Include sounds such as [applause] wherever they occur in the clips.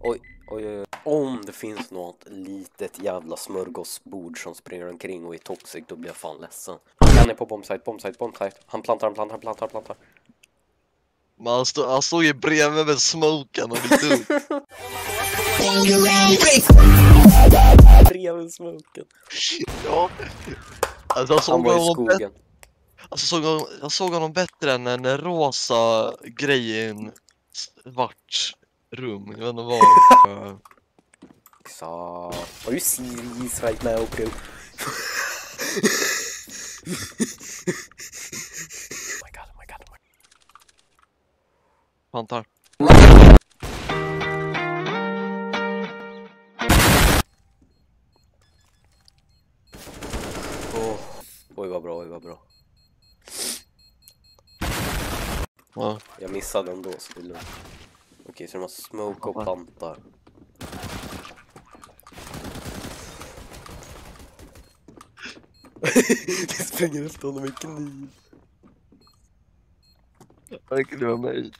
Oj, oj, oj. Om det finns något litet jävla smörgåsbord som springer omkring och är toxic, då blir jag fan ledsen. Han är på bombsite, bombsite, bombsite. Han plantar, han plantar, han plantar, han plantar. Men han, stod, han stod ju bredvid med smoken och gick ut. [laughs] Bredvid smoken. ja. Alltså Han var i skogen. Alltså, såg, honom- jag såg honom bättre än en rosa grej i en svart rum. Jag vet inte vad. Så... Are you serious right now, bro? oh my god, oh my god, oh my Pantar. oh. Oj, vad bra, oj, vad bra. Ja. Jag missade ändå, så det är lugnt. Okej, så de har smoke och plantar. [laughs] det springer efter honom med kniv. Det vara mig?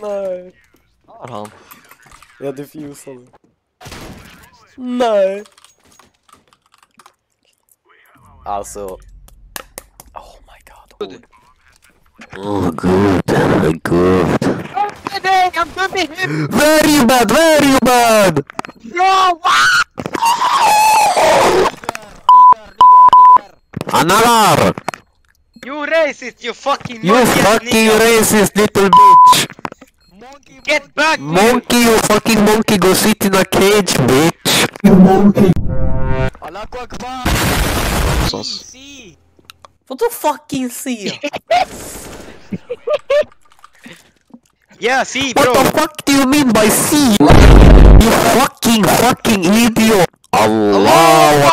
Nej. Har han? Jag diffusade. Nej. Alltså. Oh my god. ord. Oh good, good. Very bad, very bad! Another! You racist, you fucking You fucking nigga. racist little bitch! Get back, Monkey, you fucking monkey, go sit in a cage, bitch! You monkey! Allahu Akbar. Sås. See. Vadå fucking se? Yeah, see, bro. What the fuck do you mean by see? You fucking fucking idiot! Allah